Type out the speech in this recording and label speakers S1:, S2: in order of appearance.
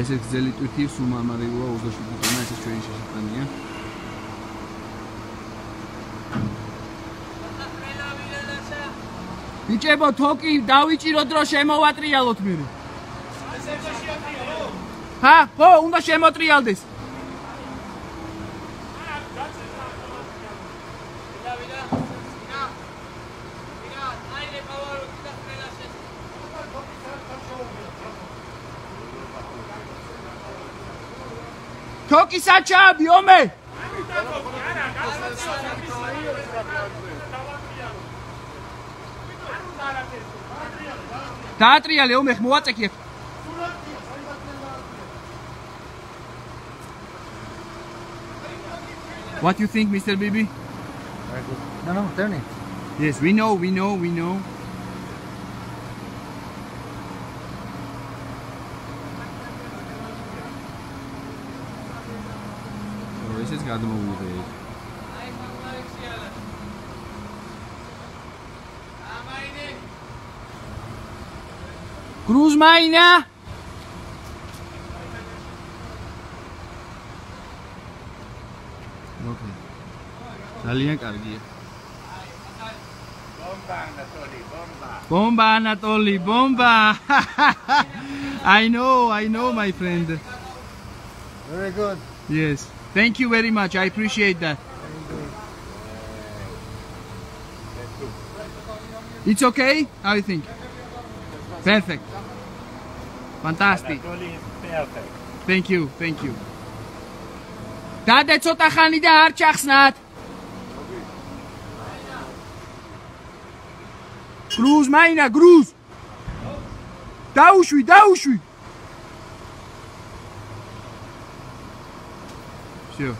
S1: ესე გზელი ტვირთი სულ მარმარილოა 27 ტონა ესე ჩვენი შეშეტანია ბიჭებო თოკი დავიჭირო დრო შემოვატრიალოთ მე. ჰა ხო უნდა შემოტრიალდეს თოკი საჩაბი ომე დაატრიალე ომე მოვაწექი აქ What do you think Mr. Bibi?
S2: Very good. No, no, turn it.
S1: Yes, we know, we know, we know. się zgadło mówić. Cruz Maina! Okay. Nalinya kargi.
S3: Bomba Anatoly, bomba.
S1: Bomba Anatoly, bomba. I know, I know my friend.
S2: Very good.
S1: Yes. Thank you very much. I appreciate that.
S2: Very good.
S1: It's okay? How do you think? Perfect. Fantastic.
S3: Anatoli is perfect.
S1: Thank you. Thank you. დადე ცოტა ხანი და არ ჩახსნათ. გრუზ მაინა გრუზ. დაუშვი, დაუშვი. всё.